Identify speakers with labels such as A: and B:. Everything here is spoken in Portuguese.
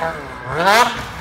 A: Ah,